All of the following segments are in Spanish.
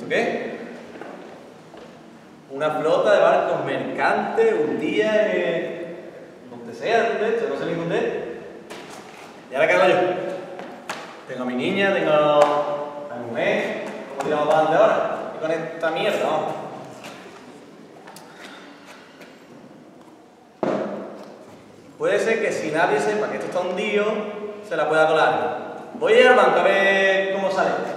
¿Esto qué? Una flota de barcos mercantes un día eh, donde sea, donde, no sé ni dónde. Y ahora qué hago yo. Tengo a mi niña, tengo a mi mujer, ¿cómo tiramos para adelante ahora? Y con esta mierda, vamos. Puede ser que si nadie sepa que esto está hundido, se la pueda colar. Voy a ir al banco a ver cómo sale.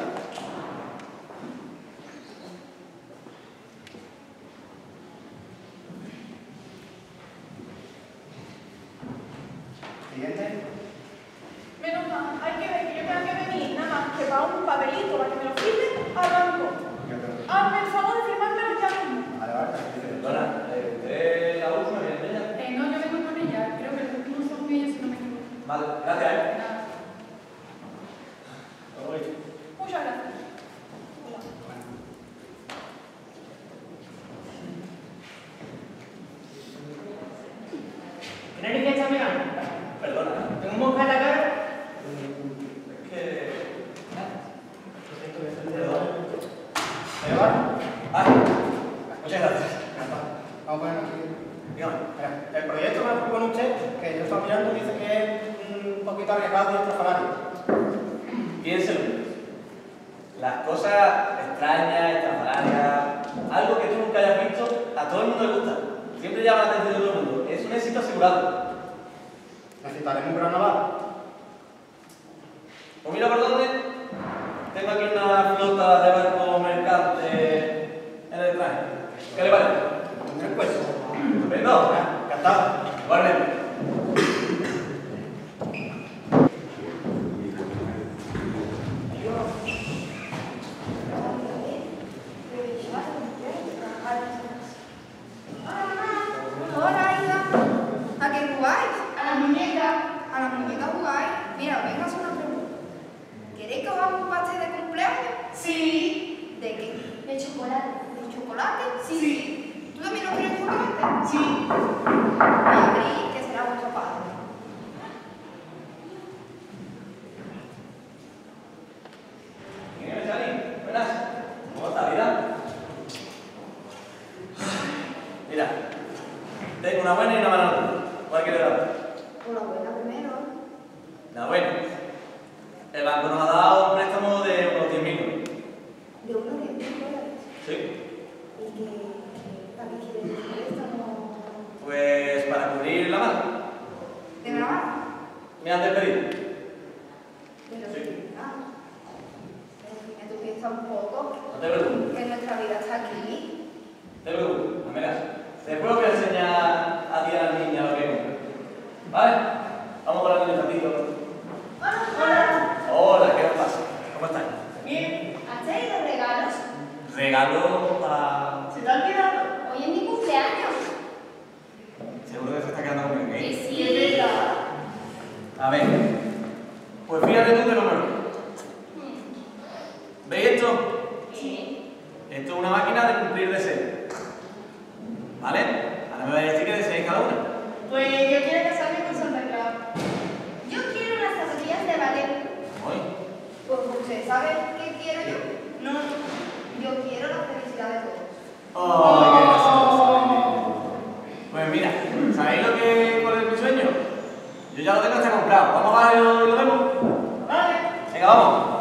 Legal?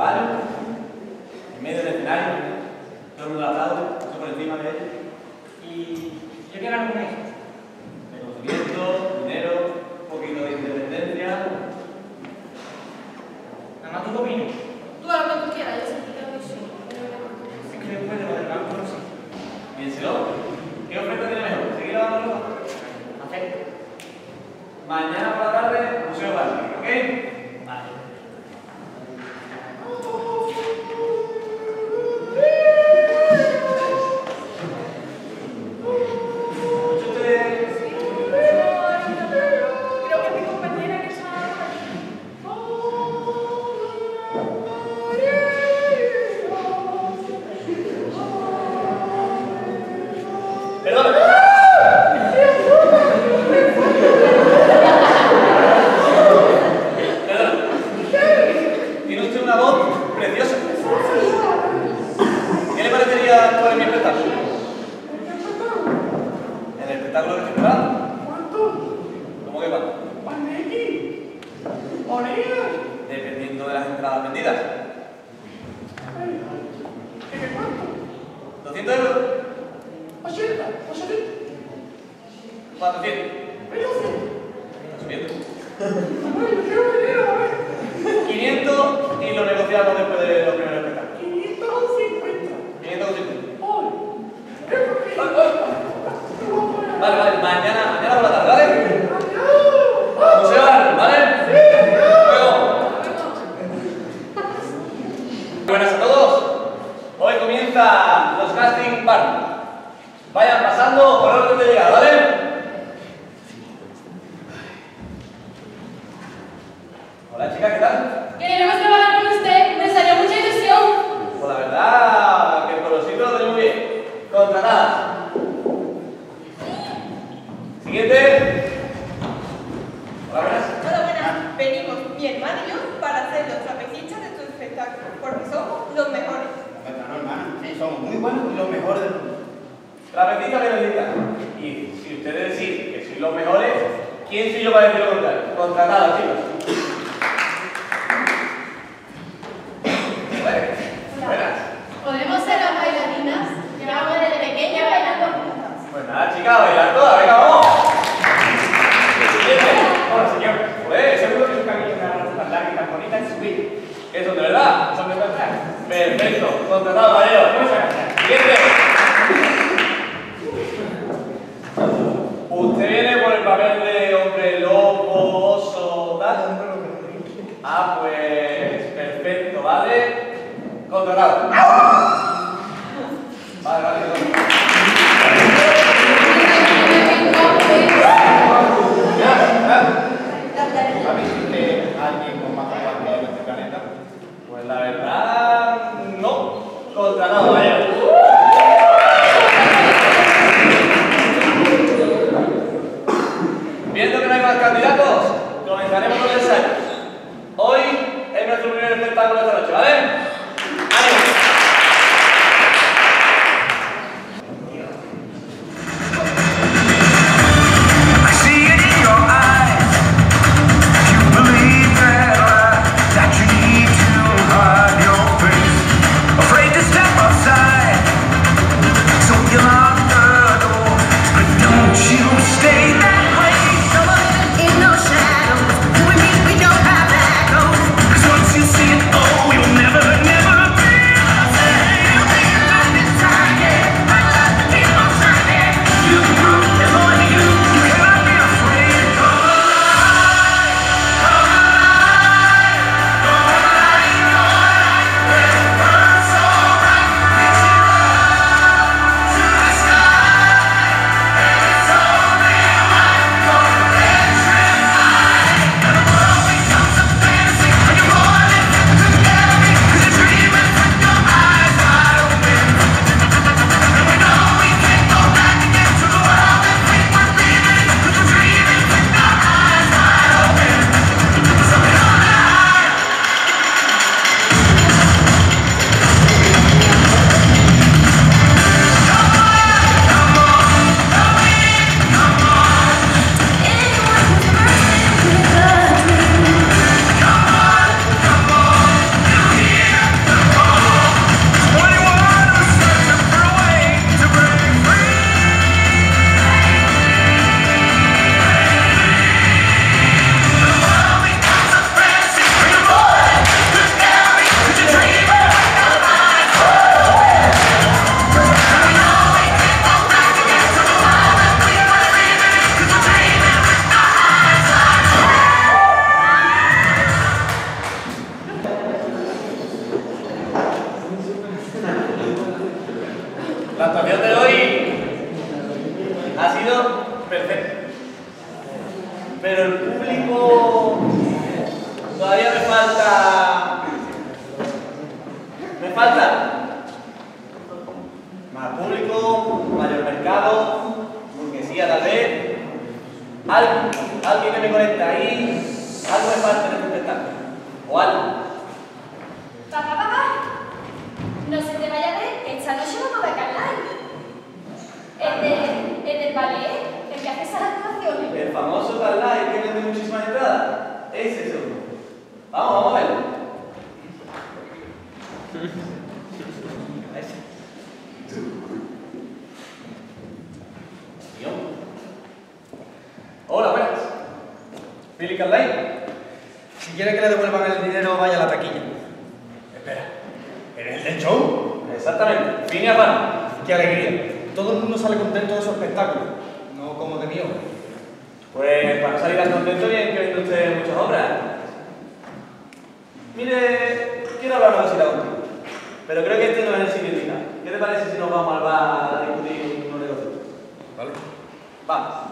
caballo, en medio del escenario, todo el mundo al lado, yo por encima de él. Y yo quiero hablar con él. público, mayor mercado, burguesía tal vez. Al, alguien que me conecta ahí, algo es parte de tu. O algo. Papá, papá, no se te vaya de esta noche no puedo cantar. El, de, el del ballet, el que hace esas actuaciones. El famoso Carlyle que vende muchísimas entradas. quiere que le devuelvan el dinero, vaya a la taquilla. Espera, ¿en el show? Exactamente, fin y aparte. ¡Qué alegría! Todo el mundo sale contento de su espectáculo, no como de mi obra. Pues para salir tan contento bien que oído usted muchas obras. Mire, quiero hablar de la última, pero creo que este no es el sitio ideal. ¿Qué te parece si nos vamos al bar a discutir un negocio? Vale. Vamos.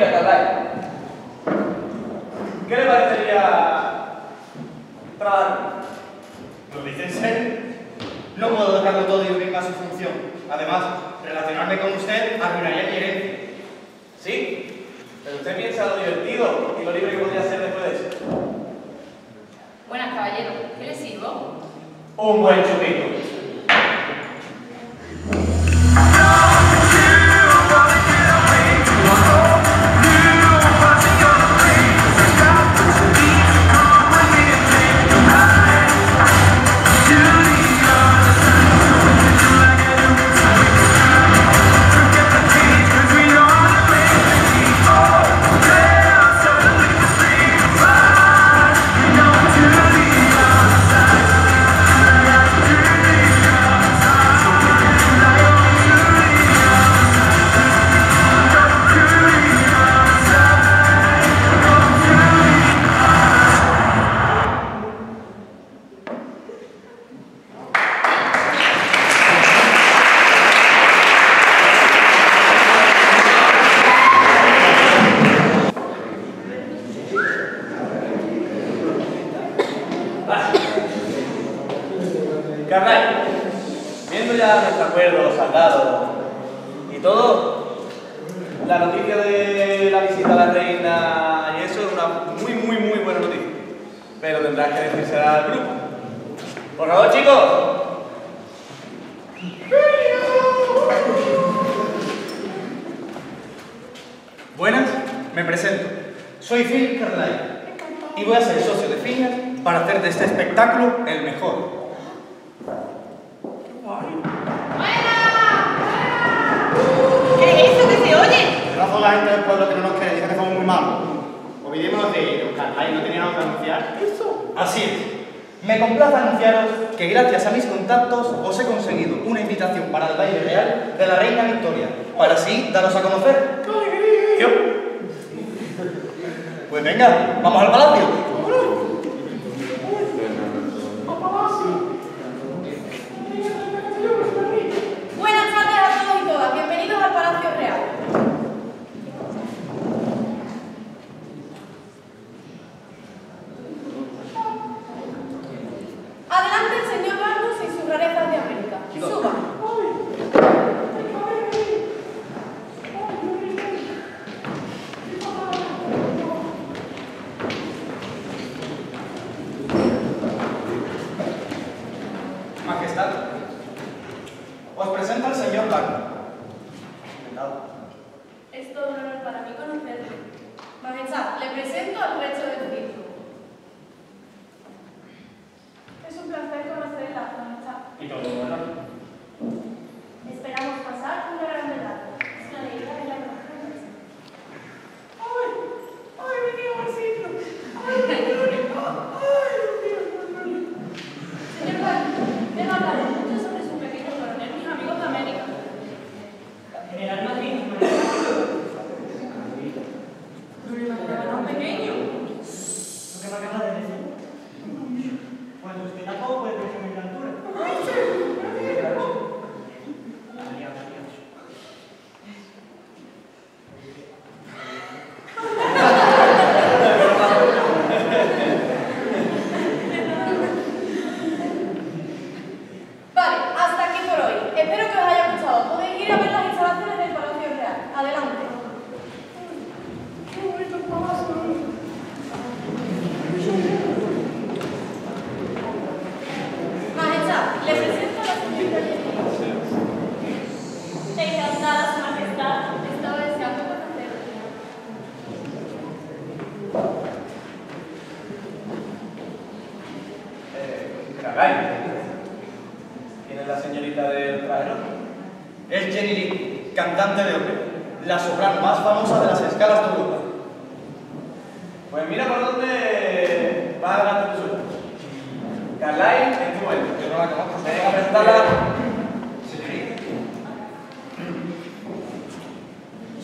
mira, Carlay. ¿Qué le parecería trabajar? ¿Lo dices él? No puedo dejarlo todo y unirme a su función. Además, relacionarme con usted arruinaría mi herencia. ¿Sí? Pero usted piensa lo divertido y lo libre que podría ser después de eso. Buenas, caballero. ¿Qué le sirvo? Un buen chupito.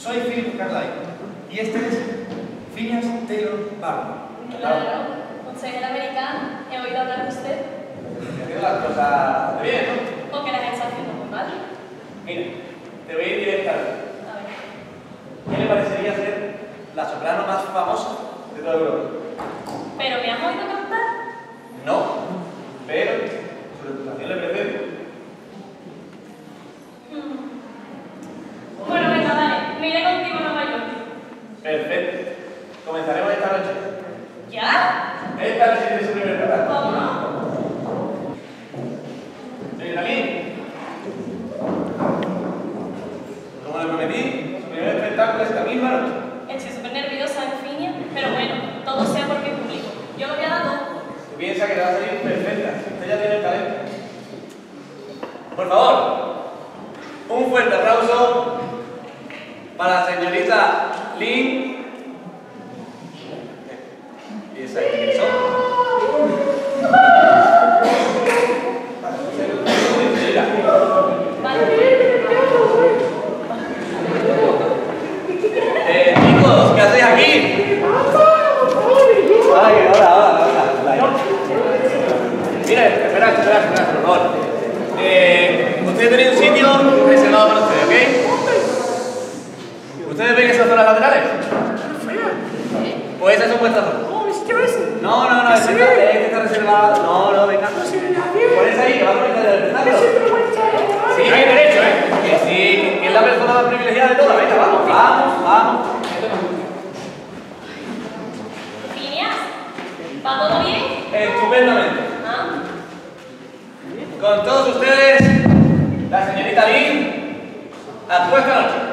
Soy Philip Carlyle y este es Phineas Taylor Barnum. Claro, un señor americano, he oído hablar de usted. Haciendo las cosas de bien, ¿no? O Porque las está haciendo muy. Mira, te voy a ir directamente. A ver. ¿Qué le parecería ser la soprano más famosa de toda Europa? ¿Pero me has oído cantar? No, pero su reputación le precede. Para la señorita Lynn. ¿Y esa es? Eh, ¿qué hacéis aquí? Mire, espera, espera, espera, por favor. Eh, ustedes un sitio reservado para ustedes, ¿ok? ¿Ustedes ven esas zonas laterales? Son vuestras zonas. No, no, no, está, esta está reservada. No, no, venga. Pones ahí, que va a poner el. Sí, hay derecho, ¿eh? Que sí, que es la persona más privilegiada de todas. Venga, vamos, vamos, vamos. Phineas, ¿va todo bien? Estupendamente. Ah, Con todos ustedes, la señorita Lynn actúa esta noche.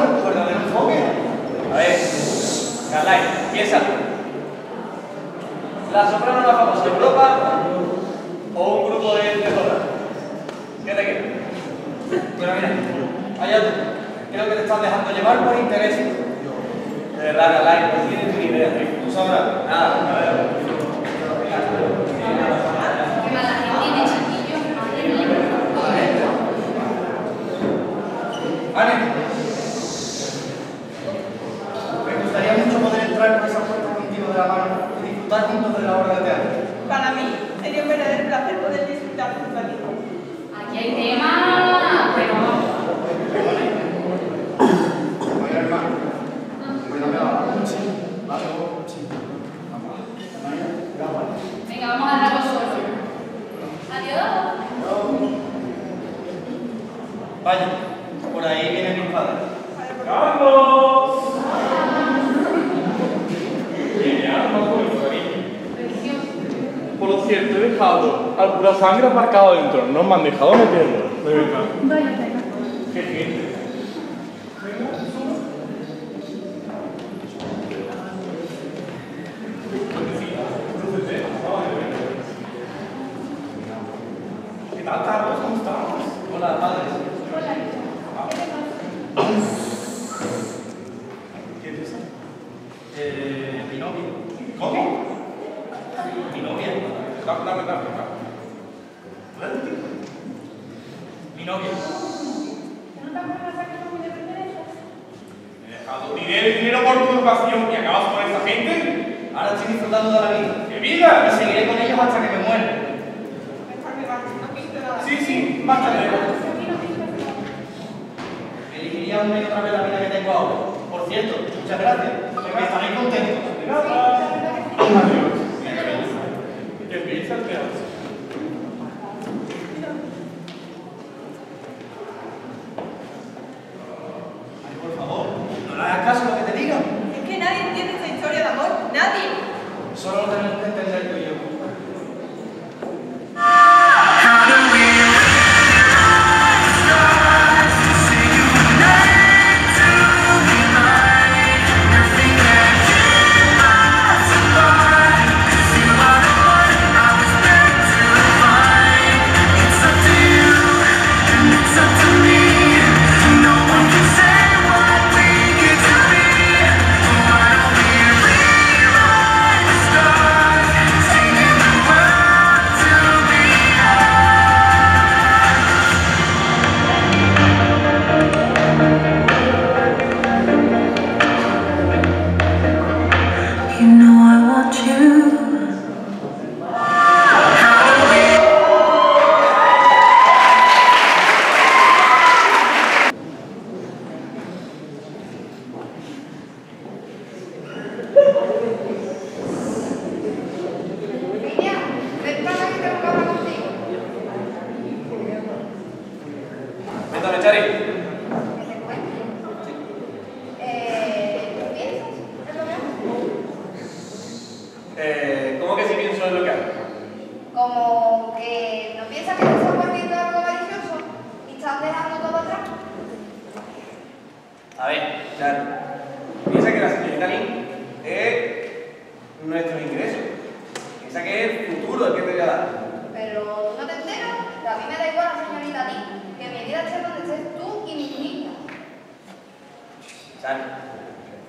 A ver, Carlyle, piénsalo. ¿La soprano más famosa de Europa o un grupo de tesoras? ¿Qué te queda? Pero mira, allá tú. Creo que te estás dejando llevar por intereses. De verdad, Carlyle, no tienes ni idea. Tú sabrás. Nada, a ver. Qué mala gente tiene, chiquillos. Madre mía. Vale. Me gustaría mucho poder entrar por esa puerta contigo de la mano y disfrutar juntos de la obra de teatro. Para mí sería un verdadero placer poder disfrutar junto a ti. Aquí hay tema, pero Oye, hermano, cuídame la mano. Sí, vale, sí. venga, vamos a dejarlo solo. Adiós. Vaya, por ahí vienen mis padres. ¡Carlos! Genial, más bonito, cariño. Por lo cierto, he dejado al pura sangre aparcado dentro. No me han dejado meterlo. Vaya pena. Qué gente. ¿Qué tal, Carlos? ¿Cómo estamos? Hola, padres. ¿Quién es esa? Eh, mi novia. ¿Cómo? Mi novia. Dame, dame, dame. dame. Mi novia. ¿No te acuerdas que son muy dependientes? He dejado dinero y dinero por tu educación y acabas con esa gente. Ahora estoy disfrutando de la vida. ¡Qué vida! Y seguiré con ellos hasta que me muera. Mejor me marcho, no pinto nada. Sí, sí, márchate. Aquí no pinto nada. Elegiría una y otra vez la vida que tengo ahora. Por cierto, muchas gracias. Estaréis contentos. Adiós. ¿Qué piensas que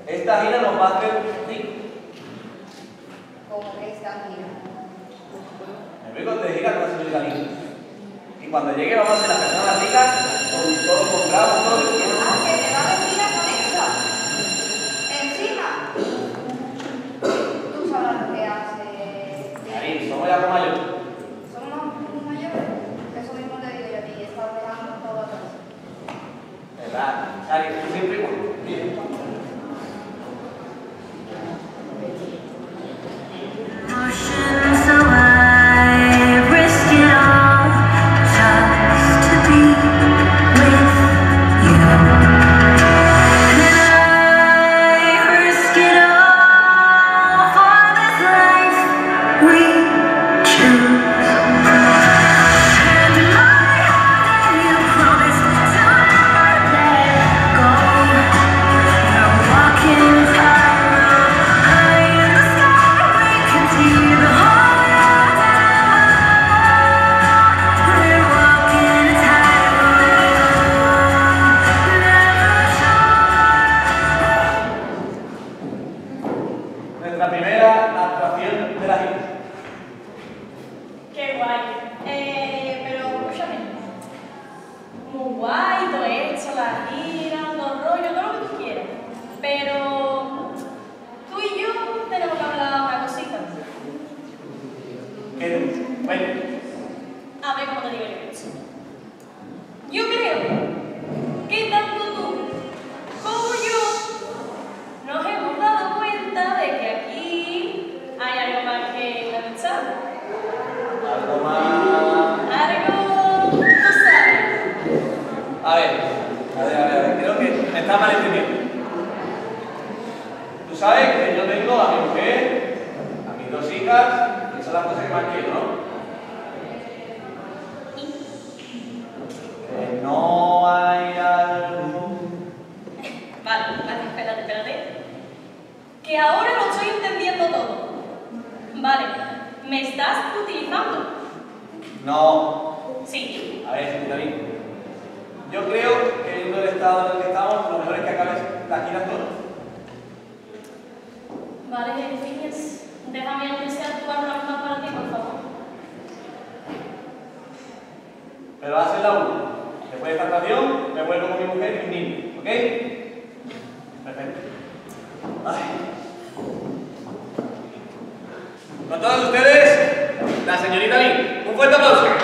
esta gira nos va a hacer ricos. Como que esta gira. Me con de gira la señorita Lin. Y cuando llegue vamos a ser las personas ricas con todo comprado, todo lo que ¿no? Que no hay algo. Vale, vale, espérate, espérate. Que ahora lo estoy entendiendo todo. Vale, ¿me estás utilizando? No. Sí. A ver, David. Yo creo que en el estado en el que estamos, lo mejor es que acabes las giras todas. Vale, en. Déjame apreciar tu barra para ti, por favor. Pero hace la 1. Después de esta estación, me vuelvo con mi mujer y mi niño. ¿Ok? Perfecto. Ay. Con todos ustedes, la señorita Lin. Un fuerte aplauso.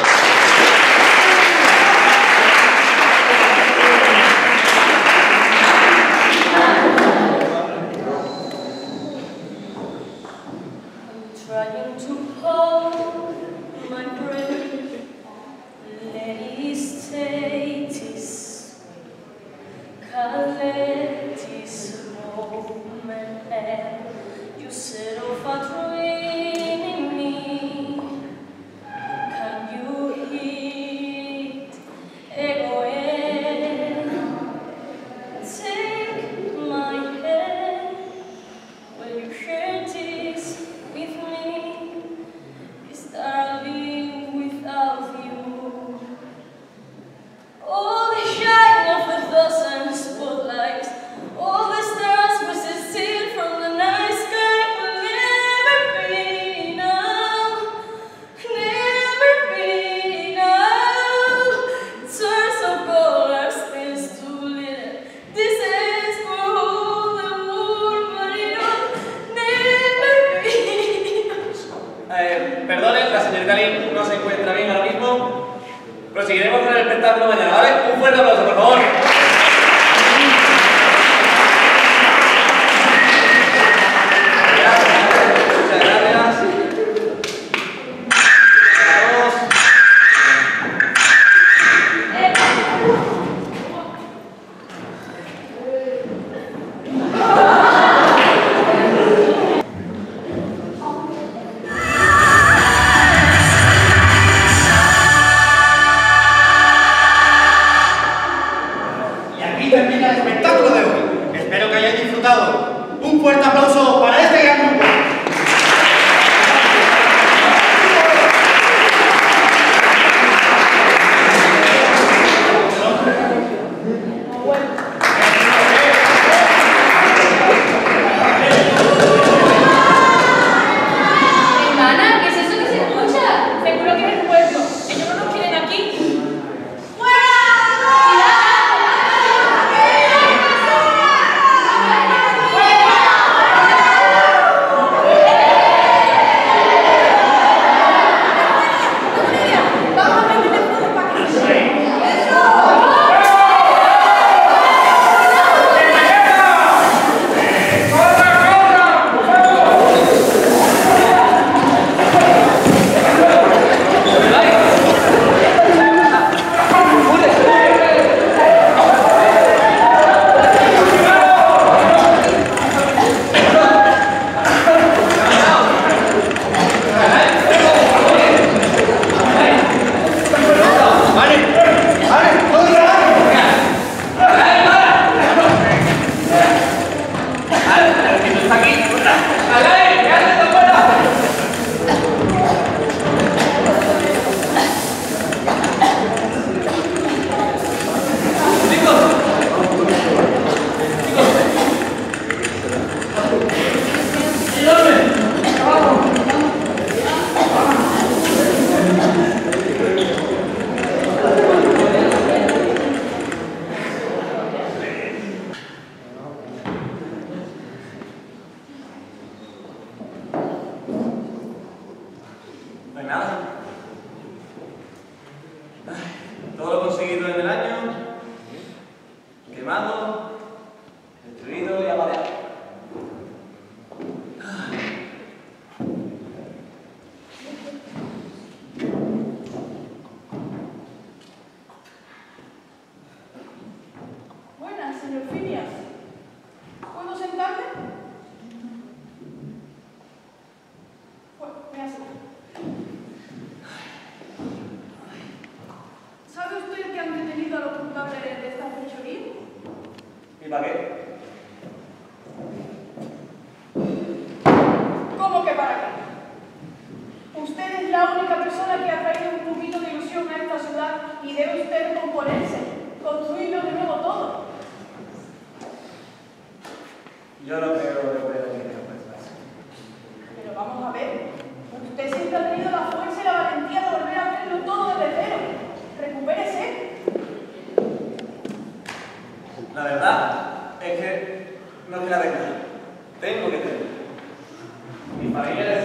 Mi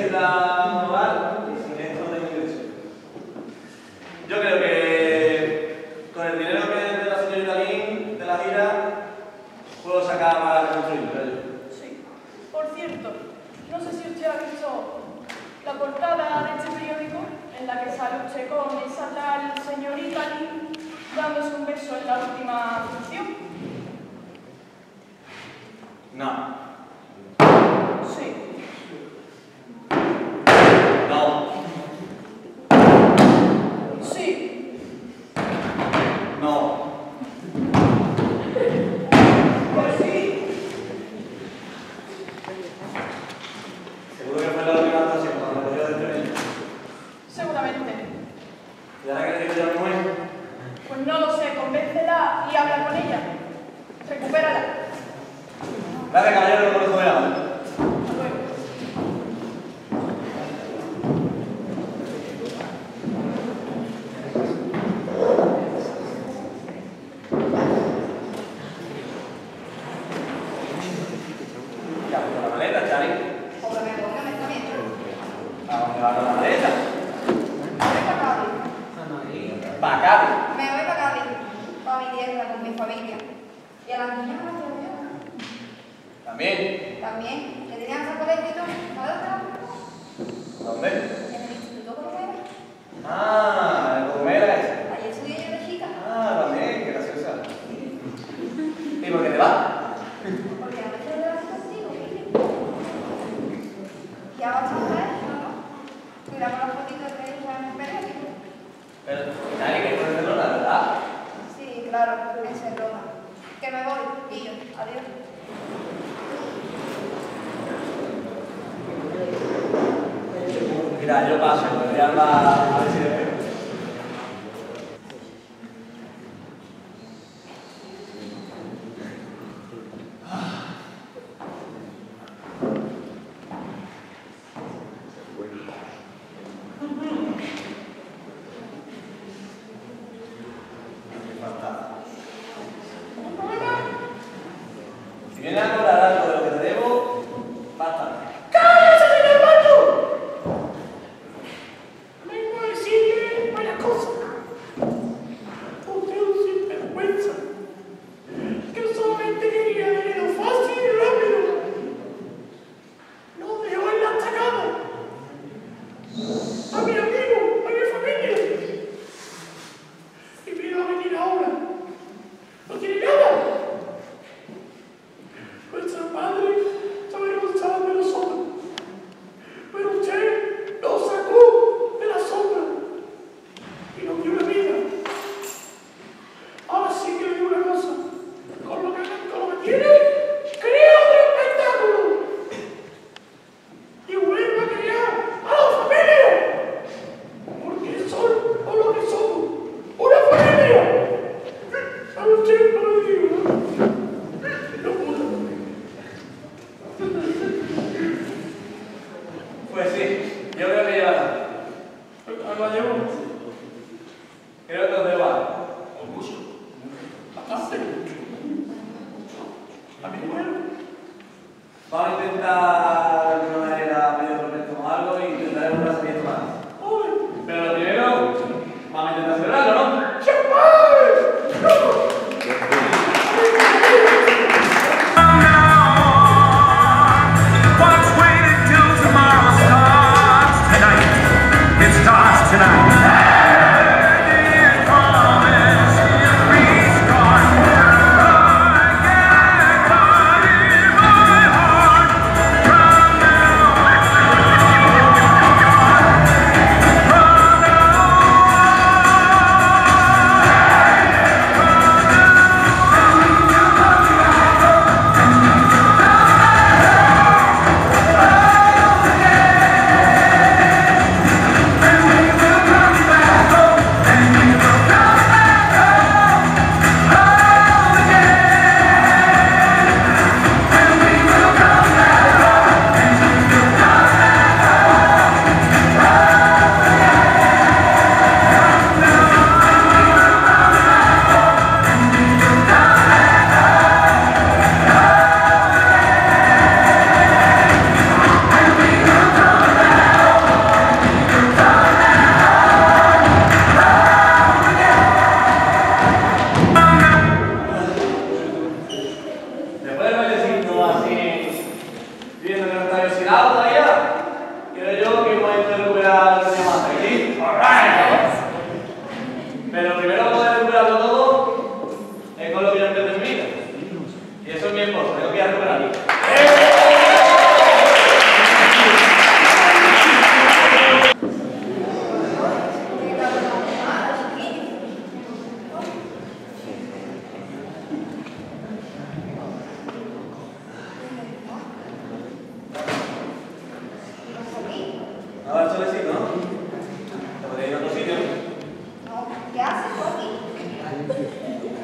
Mira, yo paso, voy a a ver si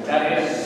Ya que,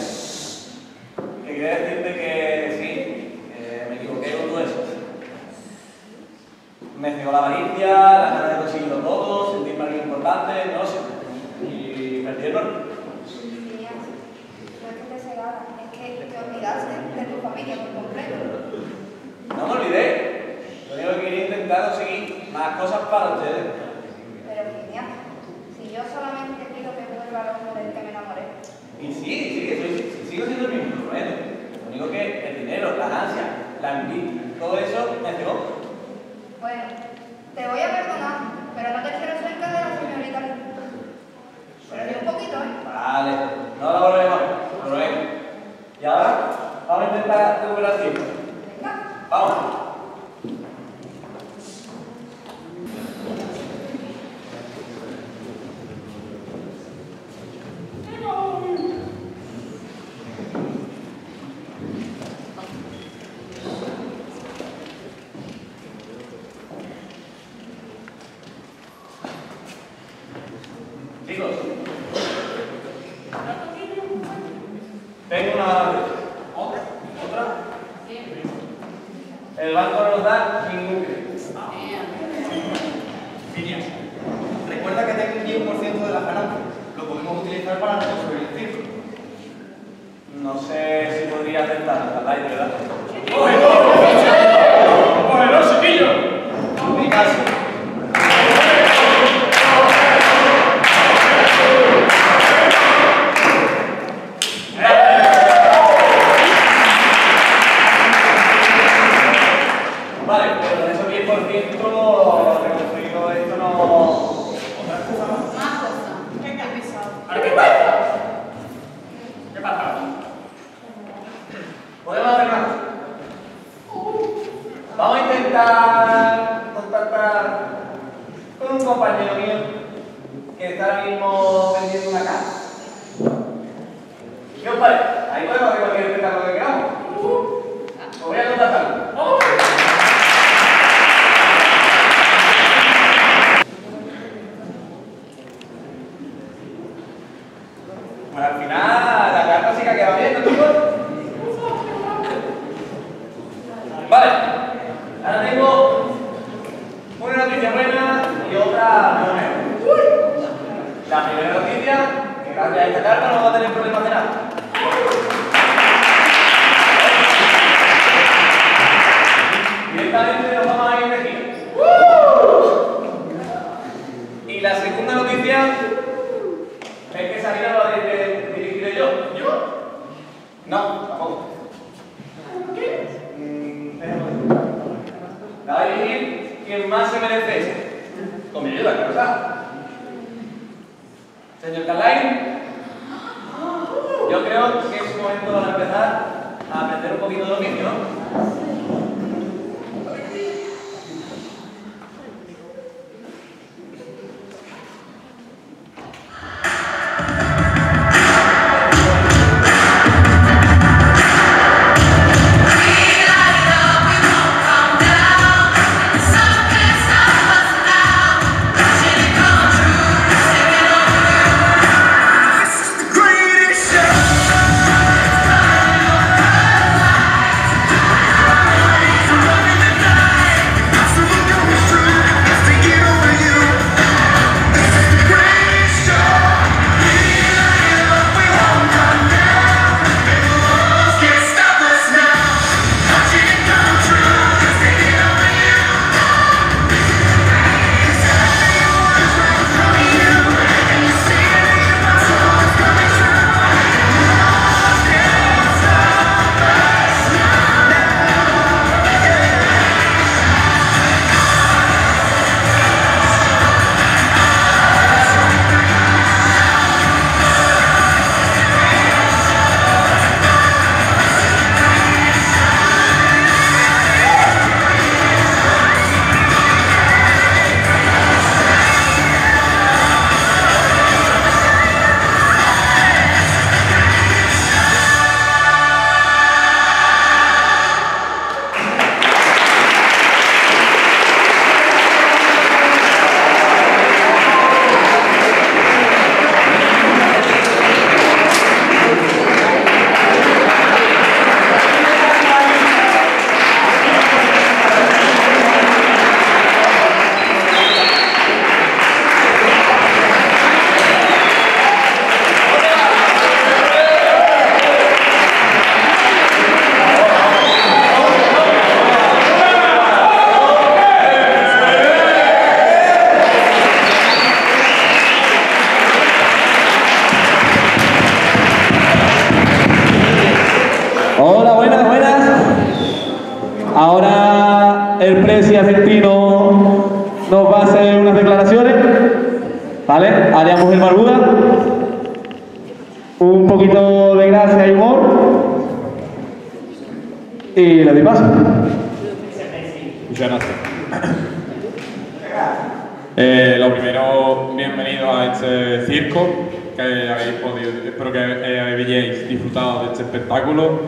Eh, lo primero, bienvenido a este circo, que habéis podido, espero que eh, hayáis disfrutado de este espectáculo.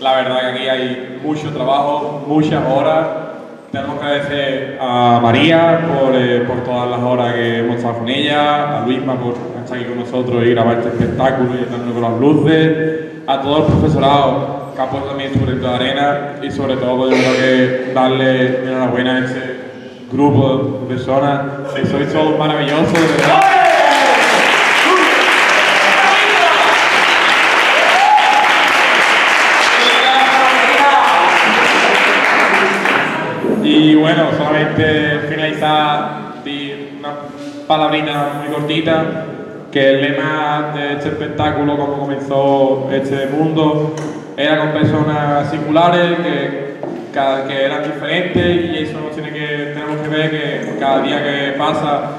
La verdad que aquí hay mucho trabajo, muchas horas. Tenemos que agradecer a María por, eh, por todas las horas que hemos estado con ella, a Luisma por estar aquí con nosotros y grabar este espectáculo y estarnos con las luces, a todo el profesorado que ha puesto también granito de arena y sobre todo yo creo que darle enhorabuena a este grupo de personas, que sois todos maravillosos, de verdad. Y bueno, solamente finalizar una palabrita muy cortita, que el lema de este espectáculo, como comenzó este mundo, era con personas singulares que, que eran diferentes y eso nos tiene que, que cada día que pasa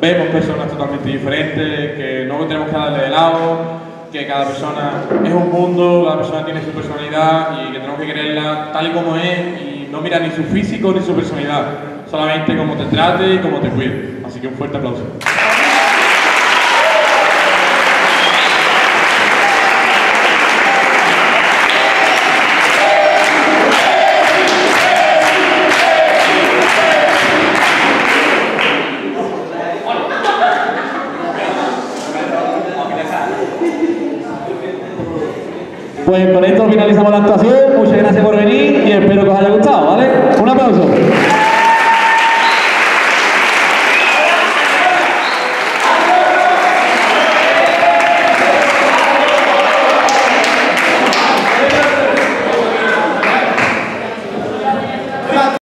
vemos personas totalmente diferentes, que no tenemos que darle de lado, que cada persona es un mundo, cada persona tiene su personalidad y que tenemos que quererla tal y como es y no mirar ni su físico ni su personalidad, solamente cómo te trate y cómo te cuide. Así que un fuerte aplauso. Pues con esto finalizamos la actuación. Muchas gracias por venir y espero que os haya gustado, ¿vale? Un aplauso.